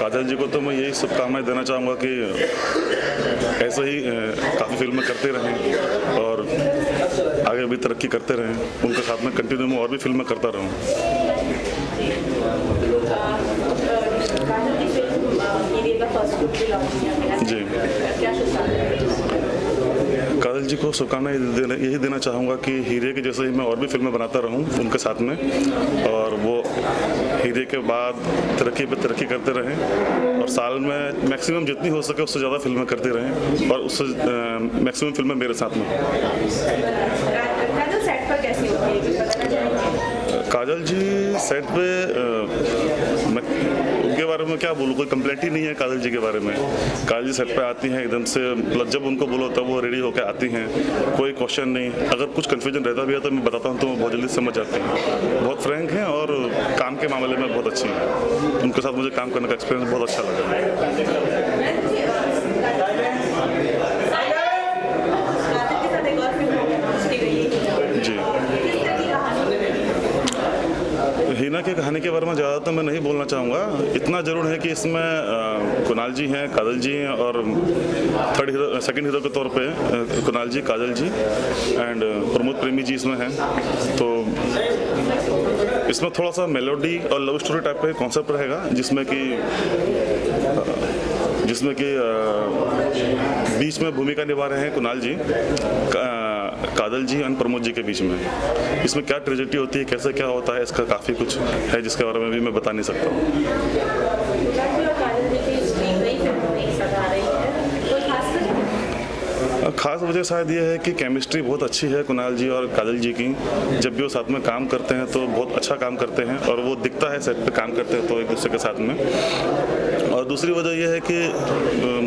काजल जी को तो मैं यही शुभकामनाएँ देना चाहूँगा कि ऐसे ही काफ़ी फ़िल्में करते रहें और आगे भी तरक्की करते रहें। उनके साथ में कंटिन्यू में और भी फ़िल्में करता रहूँ। जी। काजल जी को शुभकामनाएँ देना यही देना चाहूँगा कि हीरे के जैसे ही मैं और भी फ़िल्में बनाता रहूँ उनके साथ में और वो हीरे के बाद तरक्की पे तरक्की करते रहें और साल में मैक्सिमम जितनी हो सके उससे ज़्यादा फ़िल्में करते रहें और उससे मैक्सिमम फ़िल्में मेरे साथ में काजल जी सेट पे बारे में क्या बोलूँ? कोई कंप्लेंट ही नहीं है काजल जी के बारे में। काजल जी सेट पर आती हैं एकदम से मतलब जब उनको बोलो तब वो रेडी होकर आती हैं। कोई क्वेश्चन नहीं। अगर कुछ कन्फ्यूज़न रहता भी है तो मैं बताता हूँ तो बहुत जल्दी समझ जाती हैं। बहुत फ्रेंक हैं और काम के मामले में बहुत अच्छी हैं। उनके साथ मुझे काम करने का एक्सपीरियंस बहुत अच्छा लगा जी हीना की कहानी के बारे में ज़्यादा तो मैं नहीं बोलना चाहूँगा। इतना ज़रूर है कि इसमें कुणाल जी हैं, काजल जी हैं और थर्ड हीरो सेकंड हीरो के तौर पे कुणाल जी, काजल जी एंड प्रमोद प्रेमी जी इसमें हैं। तो इसमें थोड़ा सा मेलोडी और लव स्टोरी टाइप का कॉन्सेप्ट रहेगा, जिसमें कि जिसमें कि बीच में भूमिका निभा रहे हैं कुणाल जी। का- काजल जी और प्रमोद जी के बीच में। इसमें क्या ट्रेजेडी होती है, कैसे क्या होता है, इसका काफ़ी कुछ है, जिसके बारे में भी मैं बता नहीं सकता हूँ। खास वजह शायद ये है कि केमिस्ट्री बहुत अच्छी है कुणाल जी और काजल जी की। जब भी वो साथ में काम करते हैं तो बहुत अच्छा काम करते हैं और वो दिखता है सेट पे काम करते हैं तो एक दूसरे के साथ में। और दूसरी वजह यह है कि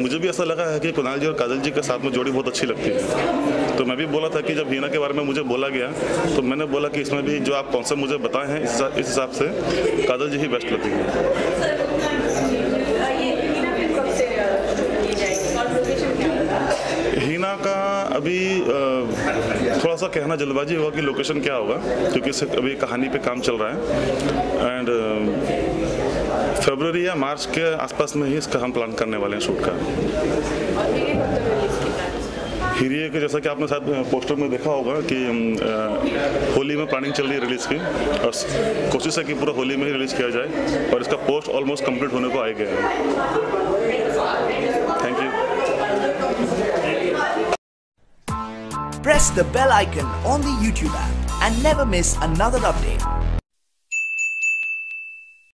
मुझे भी ऐसा लगा है कि कुणाल जी और काजल जी के साथ में जोड़ी बहुत अच्छी लगती है। तो मैं भी बोला था कि जब हीना के बारे में मुझे बोला गया तो मैंने बोला कि इसमें भी जो आप कॉन्सेप्ट मुझे बताए हैं, इस हिसाब- से काजल जी ही बेस्ट लगती है। हीना का अभी थोड़ा सा कहना जल्दबाजी होगा कि लोकेशन क्या होगा, क्योंकि इसे अभी कहानी पे काम चल रहा है। एंड फरवरी या मार्च के आसपास में ही इसका हम प्लान करने वाले हैं शूट का। हीरे के जैसा कि आपने शायद पोस्टर में देखा होगा कि होली में प्लानिंग चल रही है रिलीज़ की और कोशिश है कि पूरा होली में ही रिलीज़ किया जाए और इसका पोस्ट ऑलमोस्ट कंप्लीट होने को आ गया है thank you press the bell icon on the YouTube app and never miss another update.